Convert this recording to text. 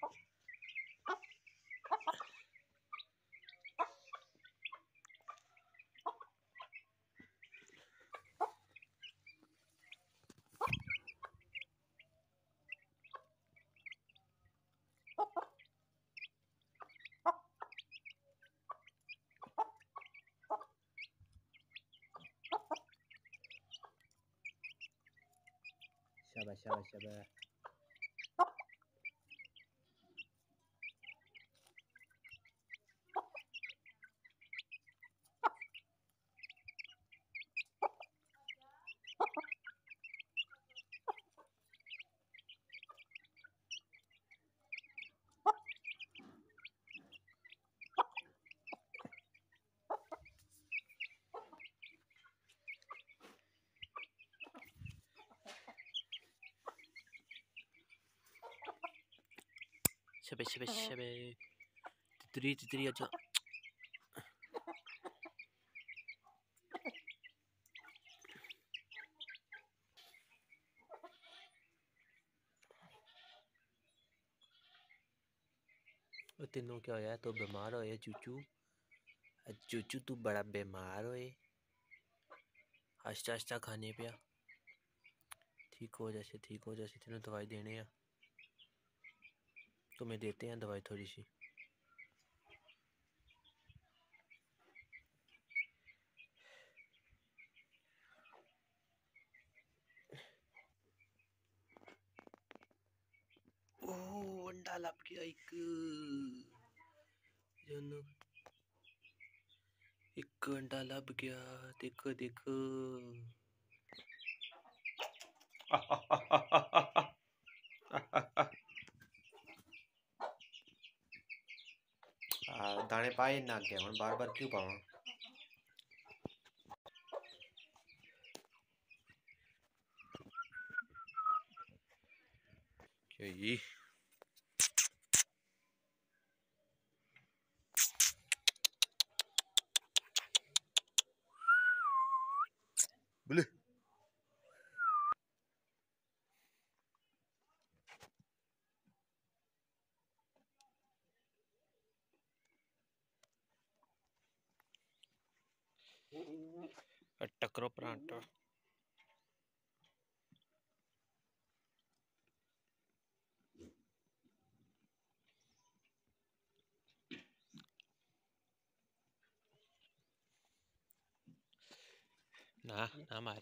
シャバシャバシャバ。शबे शबे शबे तितरी तितरी अच्छा तेनों क्या होया तो बीमार हो चूचू चूचू तू बड़ा बीमार होए आस्ता आस्ता खाने पे ठीक हो जैसे ठीक हो जैसे तेनों दवाई देने हैं तुम्हें देते हैं दवाई थोड़ी सी। अंडा लप गया एक एक अंडा लप गया, देखो देखो। दाने पाए ना गया हम बार बार क्यों पावा? क्या ये बोले टकरो परांठा ना ना मार